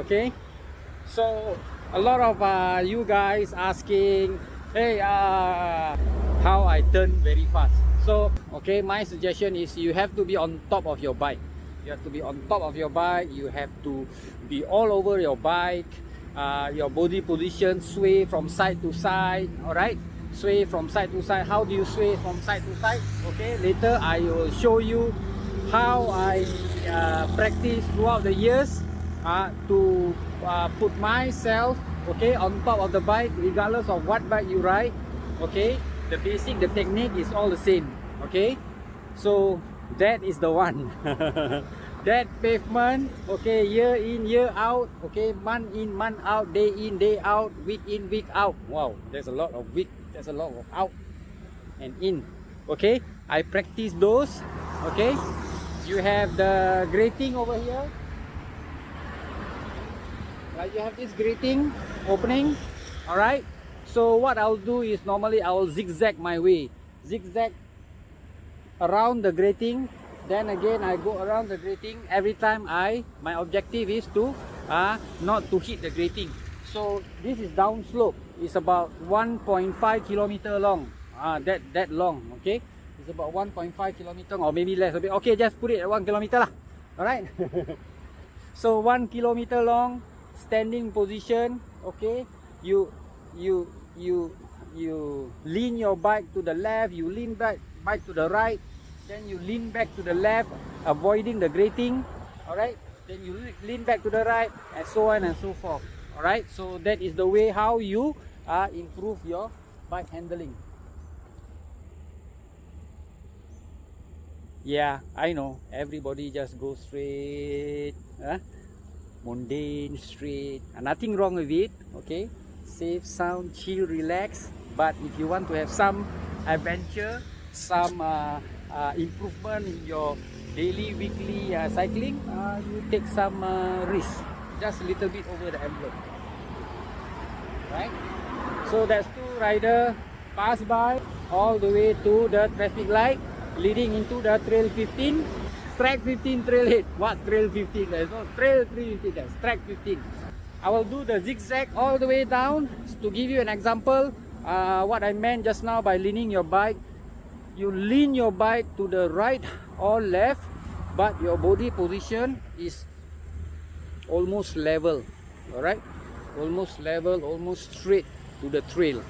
okay? So a lot of uh, you guys asking hey uh, how I turn very fast. So okay my suggestion is you have to be on top of your bike. You have to be on top of your bike. You have to be all over your bike. Uh, your body position sway from side to side all right sway from side to side. How do you sway from side to side? Okay later I will show you how I uh, practice throughout the years uh, to uh, put myself okay on top of the bike regardless of what bike you ride okay? The basic the technique is all the same okay? So that is the one. That pavement okay year in year out okay? Month in month out day in day out week in week out. Wow there's a lot of week there's a lot of out and in okay? I practice those okay? You have the grating over here like you have this grating opening all right so what i'll do is normally i'll zigzag my way. Zigzag around the grating. Then again i go around the grating every time i my objective is to uh not to hit the grating. So this is down slope it's about 1.5 kilometer long. Uh that that long okay? It's about 1.5 kilometer or maybe less. Okay just put it at one kilometer lah. All right so one kilometer long standing position okay? You you you you lean your bike to the left you lean back bike to the right then you lean back to the left avoiding the grating all right then you lean back to the right and so on and so forth all right so that is the way how you uh, improve your bike handling. Yeah i know. Everybody just go straight huh? Mundane straight and nothing wrong with it okay? Safe sound chill relax. But if you want to have some adventure some uh, uh, improvement in your daily weekly uh, cycling uh, you take some uh, risk. Just a little bit over the envelope. Right? So that's two rider pass by all the way to the traffic light leading into the trail 15 track 15 trailhead what trail 15 there's no trail 315 there's track 15 i will do the zigzag all the way down. To give you an example uh, what i meant just now by leaning your bike. You lean your bike to the right or left but your body position is almost level. All right almost level almost straight to the trail.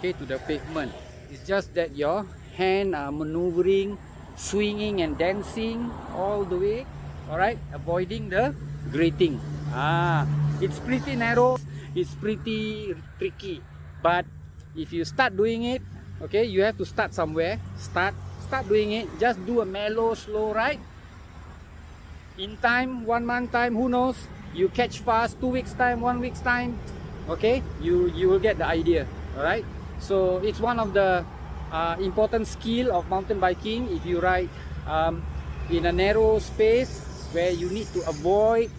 Okay to the pavement. It's just that your hand are maneuvering swinging and dancing all the way all right avoiding the grating. Ah it's pretty narrow it's pretty tricky but if you start doing it okay you have to start somewhere. Start start doing it. Just do a mellow slow ride. In time one month time who knows? You catch fast two weeks time one weeks time okay? You you will get the idea all right so it's one of the uh, important skill of mountain biking if you ride um, in a narrow space where you need to avoid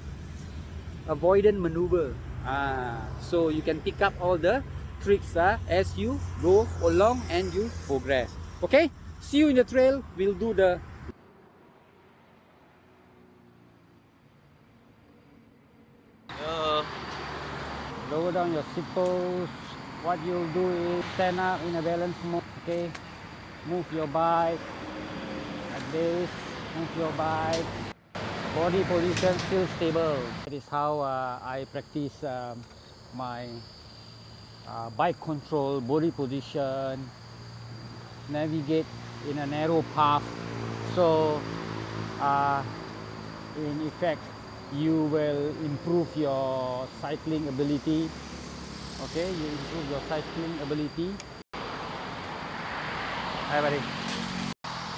avoidant maneuver. Uh, so you can pick up all the tricks uh, as you go along and you progress. Okay? See you in the trail. We'll do the Uh, lower down your post what you'll do is stand up in a balance mode okay? Move your bike like this. Move your bike. Body position still stable. That is how uh, i practice um, my uh, bike control body position navigate in a narrow path. So uh, in effect you will improve your cycling ability okay you improve your cycling ability. Hi buddy.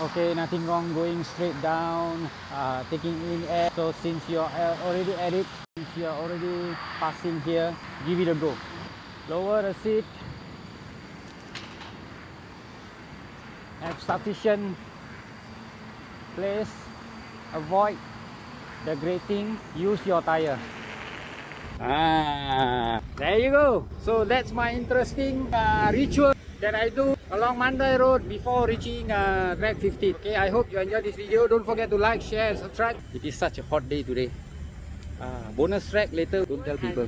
Okay nothing wrong going straight down uh, taking in air. So since you're uh, already at it since you're already passing here give it a go. Lower the seat. Have sufficient place. Avoid the grating. Use your tire ah. There you go. So that's my interesting uh, ritual that I do along Mandai Road before reaching uh, track 15 okay I hope you enjoyed this video. Don't forget to like share subscribe. It is such a hot day today. Ah, bonus track later. Don't tell people.